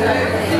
birthday.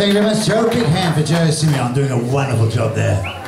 Thank you very much, Joe. Big hand for Joe Simeon doing a wonderful job there.